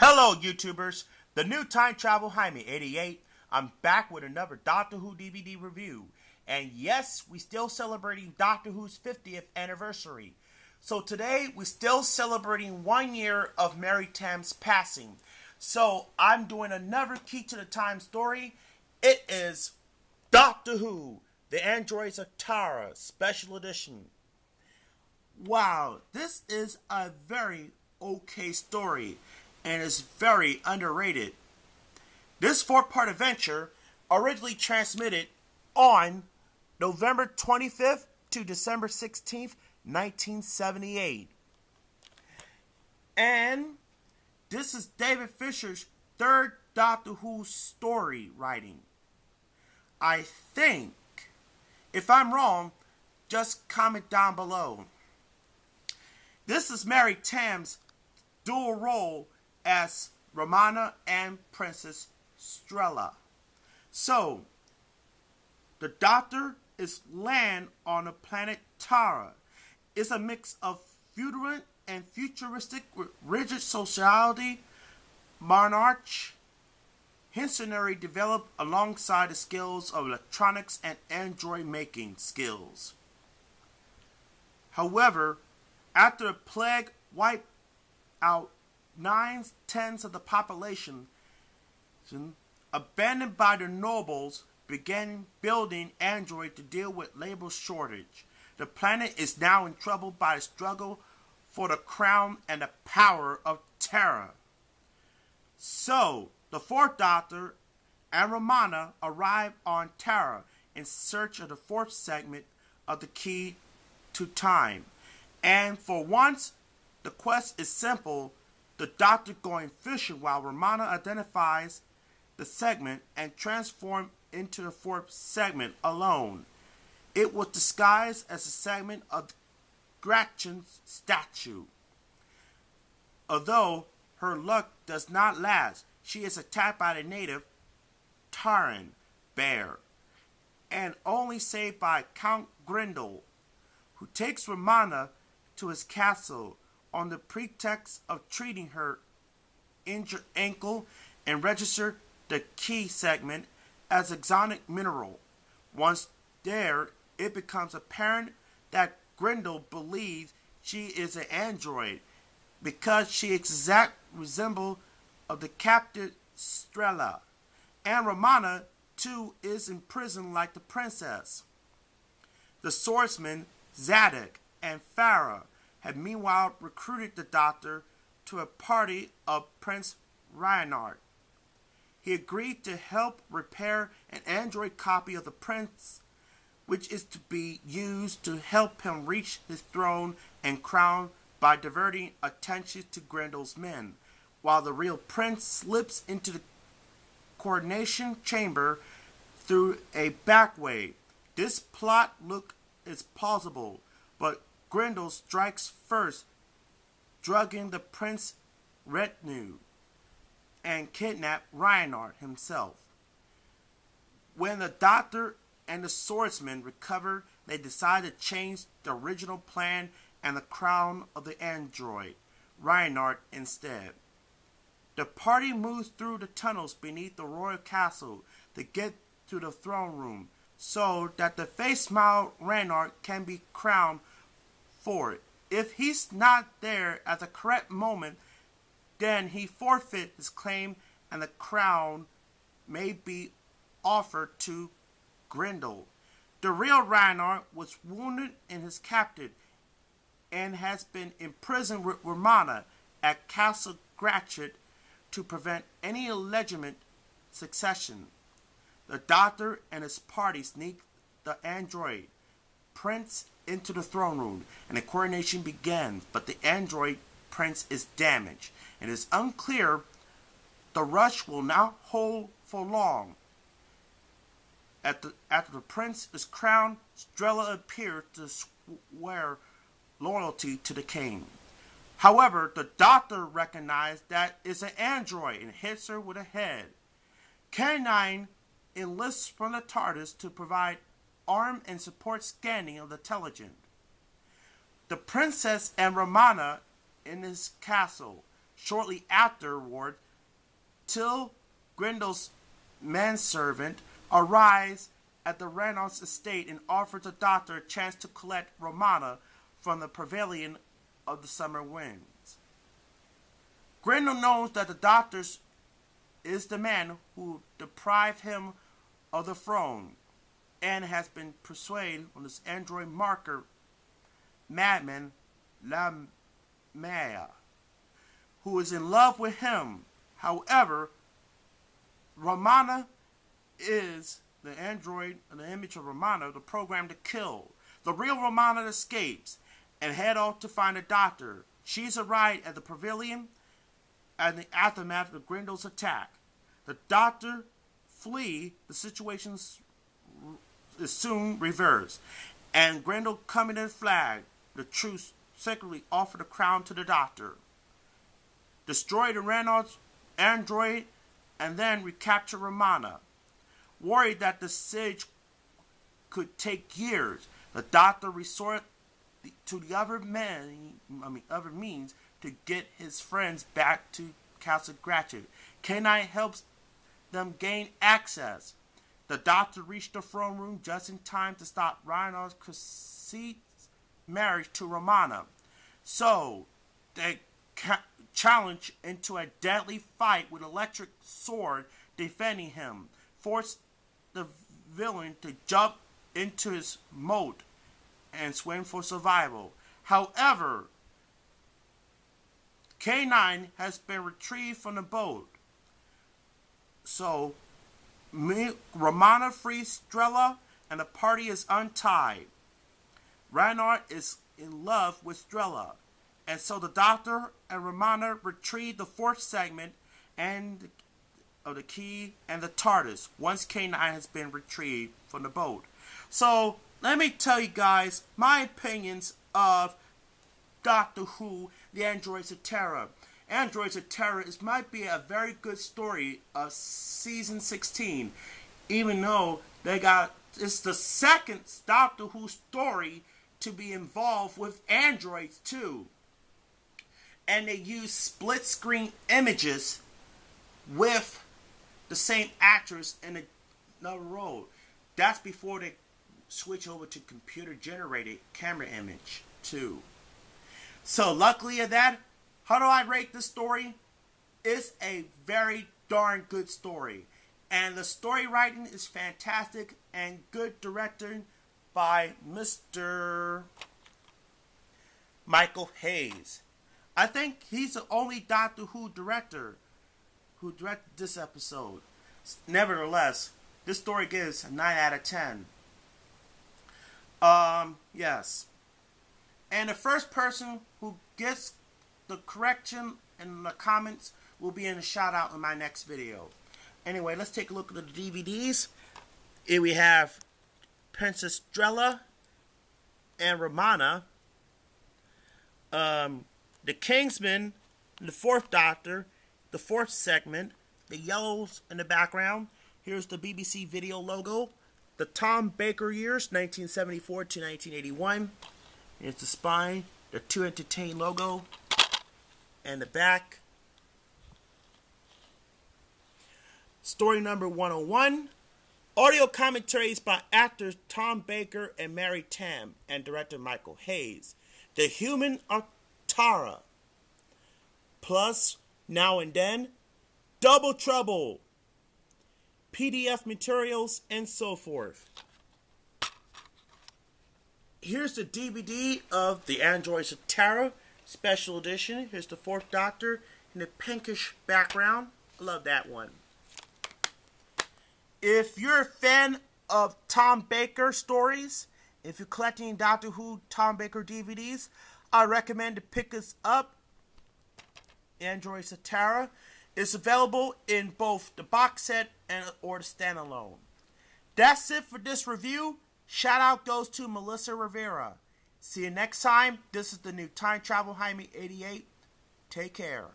Hello, YouTubers. The new Time Travel Jaime 88. I'm back with another Doctor Who DVD review. And yes, we still celebrating Doctor Who's 50th anniversary. So today, we're still celebrating one year of Mary Tamm's passing. So I'm doing another Key to the Time story. It is Doctor Who, The Androids of Tara, Special Edition. Wow, this is a very okay story and is very underrated. This four part adventure originally transmitted on November 25th to December 16th, 1978. And this is David Fisher's third Doctor Who story writing. I think. If I'm wrong, just comment down below. This is Mary Tamm's dual role as Romana and Princess Strella. So, the Doctor is land on the planet Tara. It's a mix of feudal and futuristic rigid sociality, monarch, Hinsonary developed alongside the skills of electronics and android making skills. However, after a plague wiped out nine tenths of the population, abandoned by the nobles, began building android to deal with labor shortage. The planet is now in trouble by the struggle for the crown and the power of terror. So, the fourth doctor and Romana arrive on Tara in search of the fourth segment of the key to time. And for once, the quest is simple the doctor going fishing while Romana identifies the segment and transforms into the fourth segment alone. It was disguised as a segment of Gretchen's statue. Although her luck does not last, she is attacked by the native Taran bear and only saved by Count Grendel, who takes Romana to his castle on the pretext of treating her injured ankle and register the key segment as exotic mineral. Once there, it becomes apparent that Grendel believes she is an android because she exactly resembles of the captive Strella. And Romana, too, is imprisoned like the princess. The swordsman Zadek and Farrah had meanwhile recruited the doctor to a party of Prince Reynart. He agreed to help repair an android copy of the prince, which is to be used to help him reach his throne and crown by diverting attention to Grendel's men, while the real prince slips into the coronation chamber through a back way. This plot look is plausible, but Grendel strikes first, drugging the prince retinue and kidnap Reynart himself. When the doctor and the swordsman recover, they decide to change the original plan and the crown of the android, Reynart instead. The party moves through the tunnels beneath the royal castle to get to the throne room so that the face smile Reynart can be crowned for it. If he's not there at the correct moment, then he forfeit his claim and the crown may be offered to Grendel. The real Reynart was wounded in his captive and has been imprisoned with Romana at Castle Gracht to prevent any illegitimate succession. The doctor and his party sneak the android prince into the throne room, and the coronation begins, but the android prince is damaged. And It is unclear the rush will not hold for long. At the, after the prince is crowned, Strella appears to swear loyalty to the king. However, the doctor recognizes that it's an android and hits her with a head. K9 enlists from the TARDIS to provide arm and support scanning of the Telligent. The princess and Romana in his castle. Shortly afterward, Till Grendel's manservant arrives at the Reynart's estate and offers the doctor a chance to collect Romana from the pavilion of the summer winds. Grendel knows that the doctor is the man who deprived him of the throne and has been persuaded on this android marker madman Lamia, who is in love with him. However, Romana is the android, the image of Romana, the program to kill. The real Romana escapes and head off to find a doctor. She's arrived at the pavilion and the aftermath of Grendel's attack. The doctor flee, the situation is soon reversed, and Grendel coming in flag, the truce secretly offered the crown to the doctor. Destroy the Reynart's android and then recapture Romana. Worried that the siege could take years, the doctor resorted to the other men, I mean other means to get his friends back to Castle Gracht. K9 helps them gain access. The doctor reached the throne room just in time to stop Reynart Cressit's marriage to Romana. So, they ca- challenge into a deadly fight with electric sword defending him, forced the villain to jump into his moat and swim for survival. However, K9 has been retrieved from the boat. So, Romana frees Strella and the party is untied. Reynart is in love with Strella, and so the Doctor and Romana retrieve the fourth segment and of the key and the TARDIS once K9 has been retrieved from the boat. So let me tell you guys my opinions of Doctor Who: The Androids of Tara. Androids of Tara is might be a very good story of season 16, even though they got it's the second Doctor Who story to be involved with androids too. And they use split screen images with the same actors in another role. That's before they switch over to computer generated camera image too. So luckily of that, how do I rate this story? It's a very darn good story. And the story writing is fantastic and good directing by Mr. Michael Hayes. I think he's the only Doctor Who director who directed this episode. Nevertheless, this story gives a 9 out of 10. Um, yes. And the first person who gets the correction in the comments will be in a shout out in my next video. Anyway, let's take a look at the DVDs. Here we have Princess Strella and Romana, um, the Kingsman, the Fourth Doctor, the fourth segment, the yellows in the background. Here's the BBC video logo. The Tom Baker years, 1974 to 1981. Here's the spine, the 2 Entertain logo, and the back. Story number 101. Audio commentaries by actors Tom Baker and Mary Tamm and director Michael Hayes. The Human of Plus, now and then, Double Trouble. PDF materials and so forth. Here's the DVD of The Androids of Tara Special Edition. Here's the Fourth Doctor in the pinkish background. I love that one if you're a fan of Tom Baker stories, if you're collecting Doctor Who Tom Baker DVDs, I recommend to pick this up. Androids of Tara is available in both the box set and or the standalone. That's it for this review. Shout out goes to Melissa Rivera. See you next time. This is the new Time Travel Jaime 88. Take care.